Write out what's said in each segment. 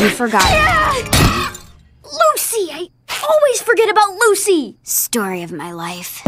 You forgot. Lucy! I always forget about Lucy! Story of my life.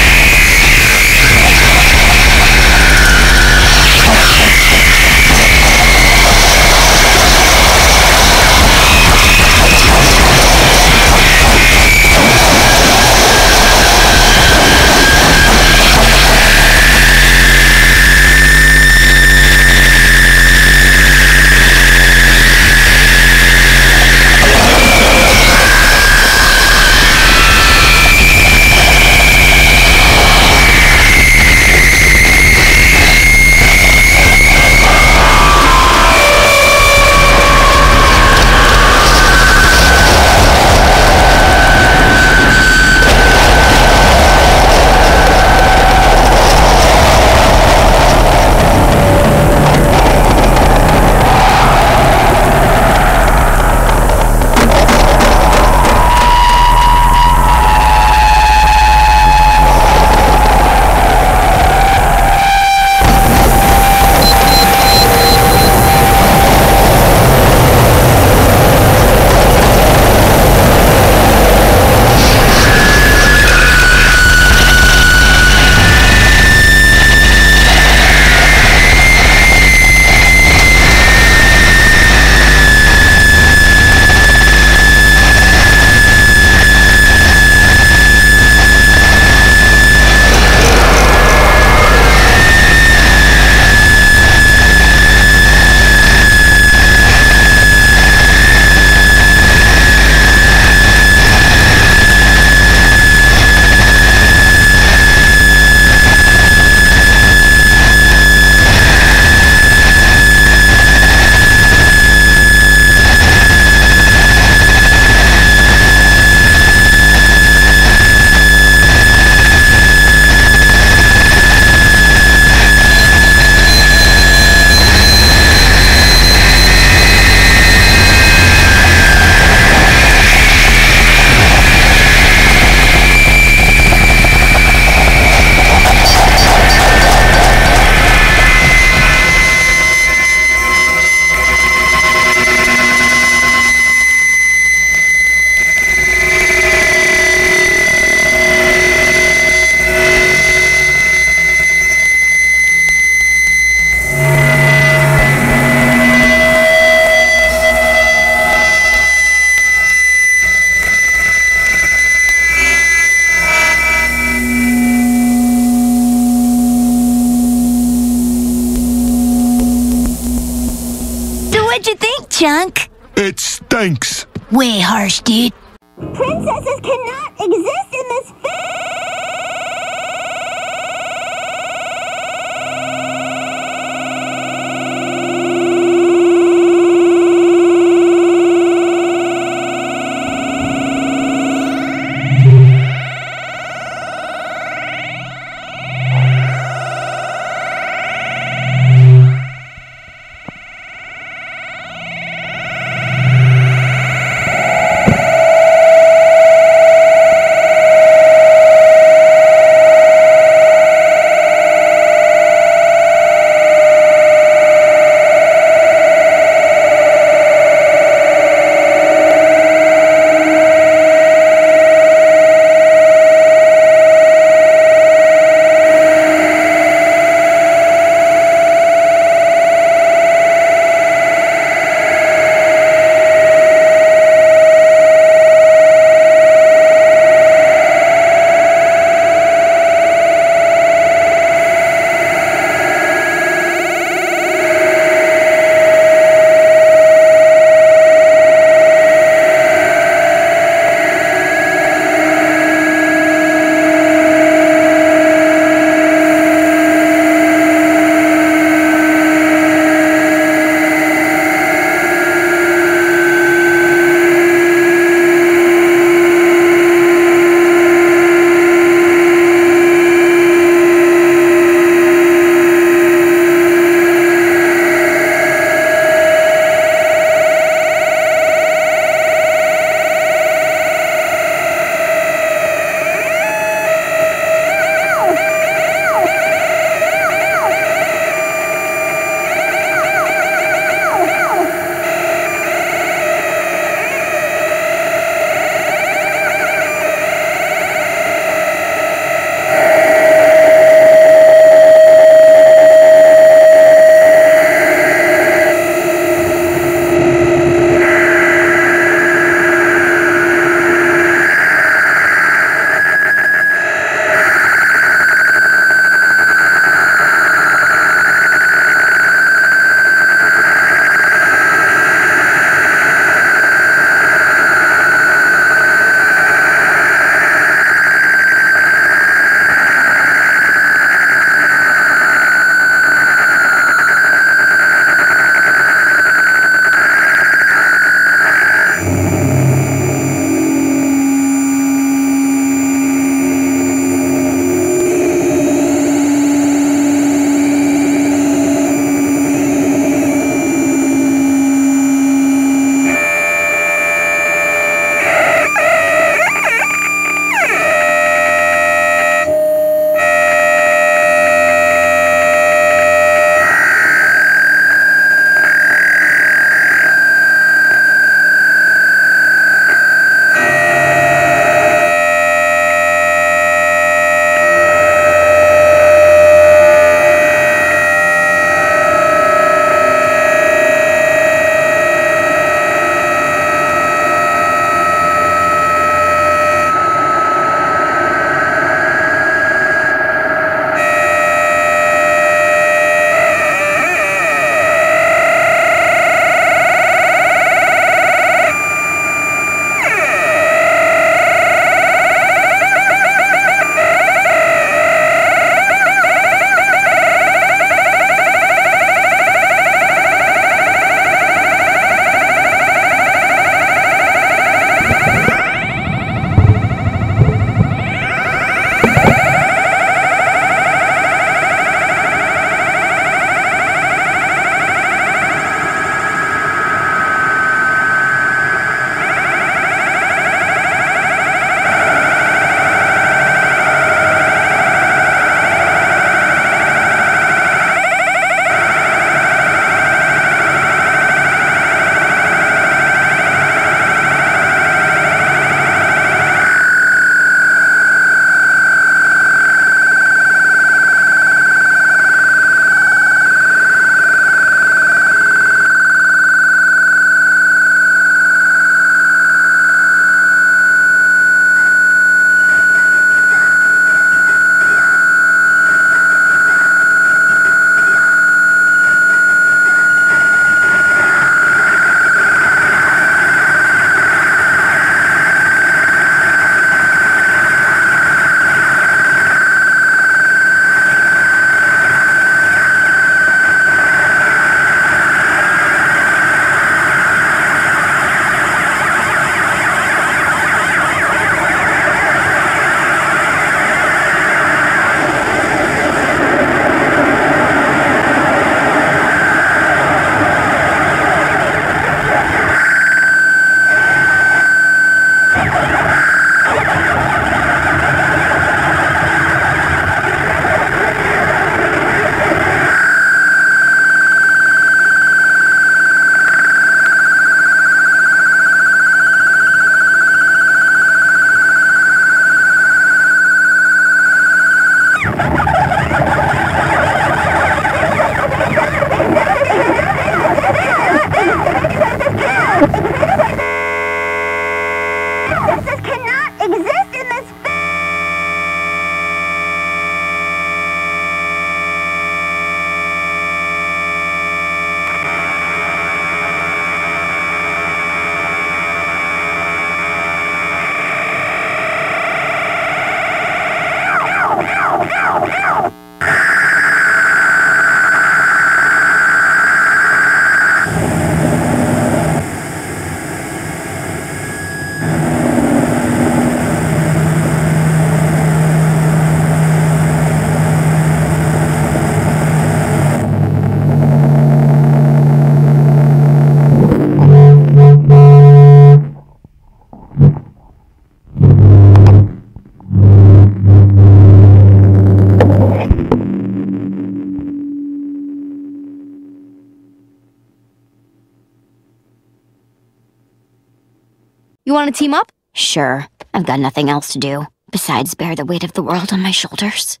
You want to team up? Sure, I've got nothing else to do besides bear the weight of the world on my shoulders.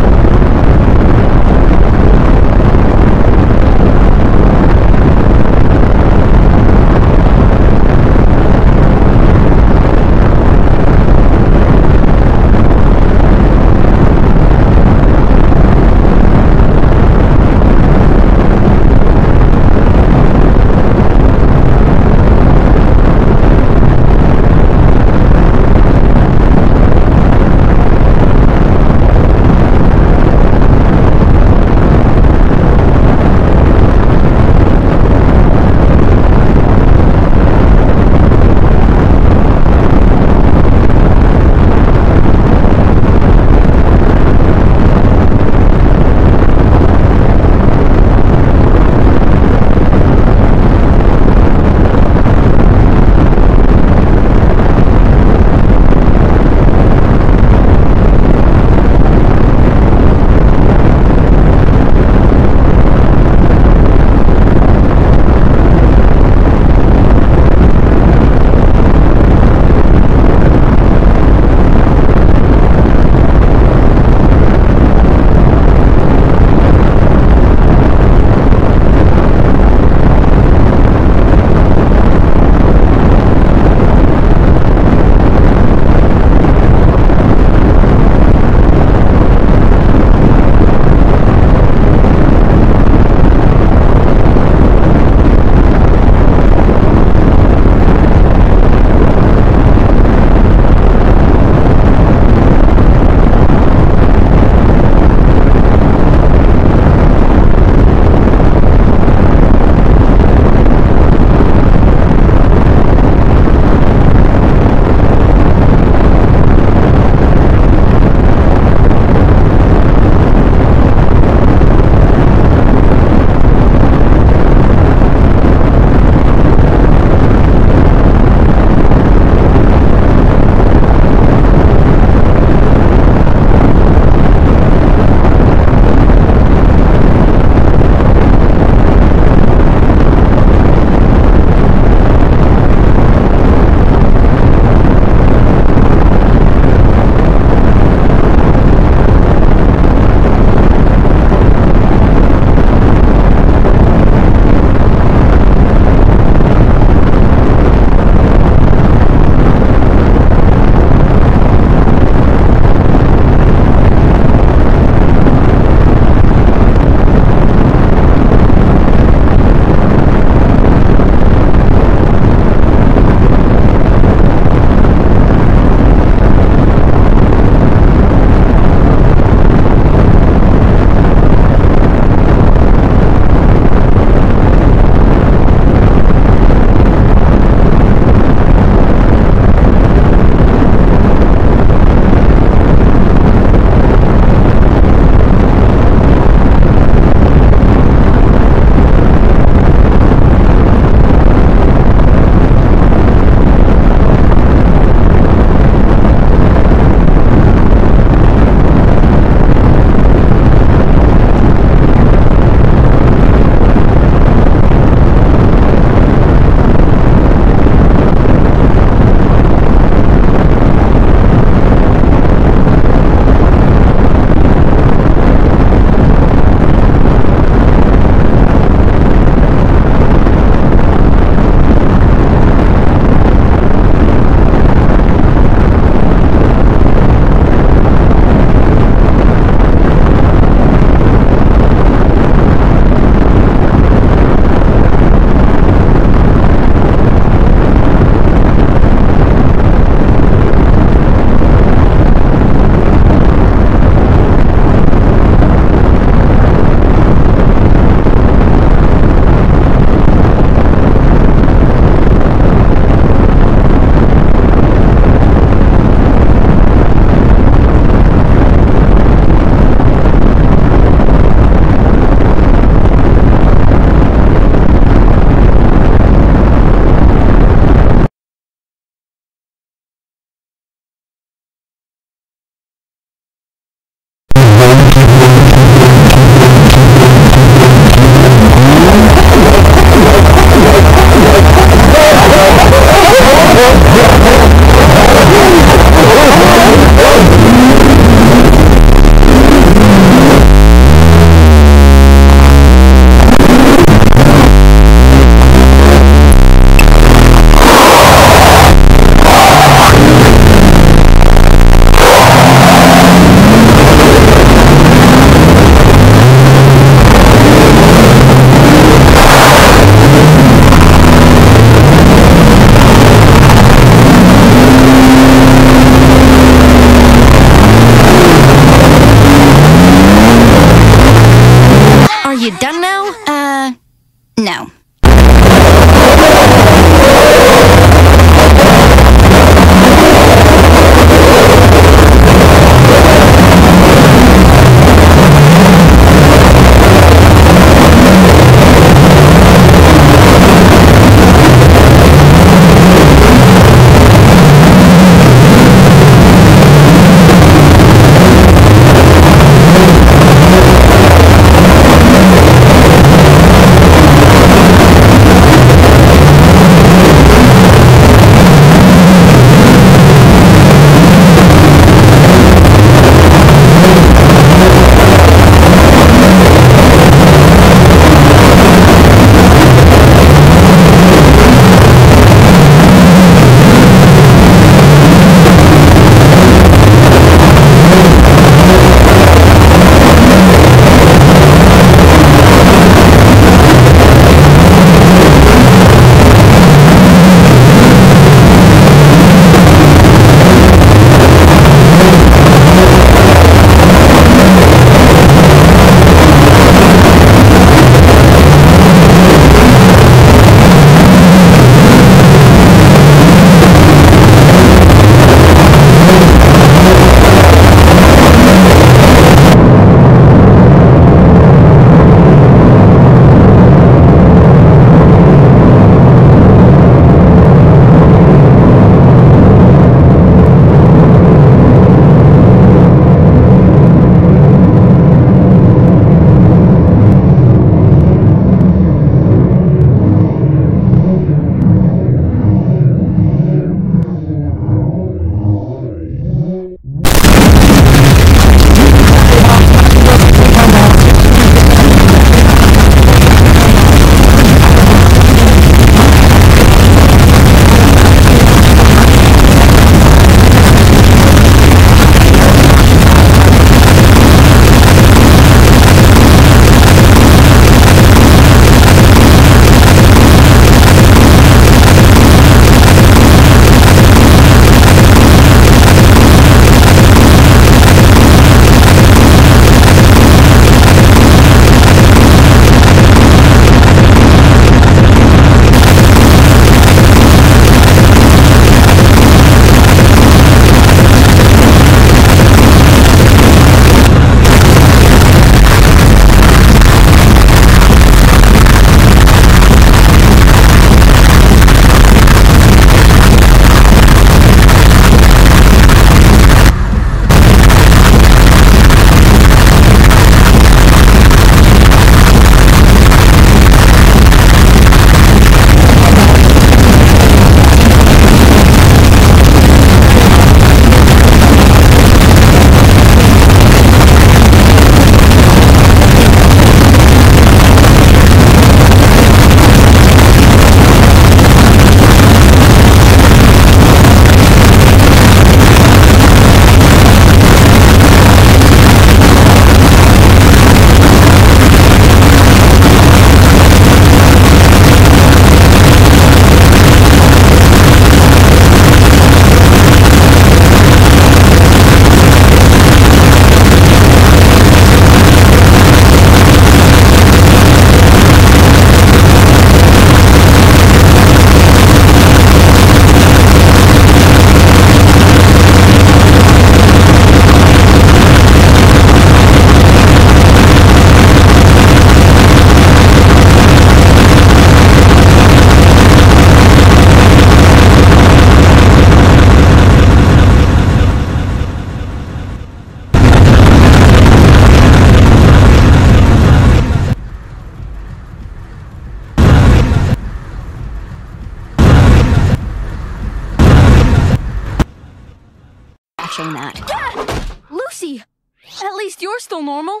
At least you're still normal.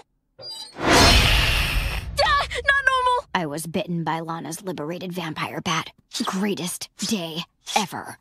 Ah, not normal! I was bitten by Lana's liberated vampire bat. Greatest day ever.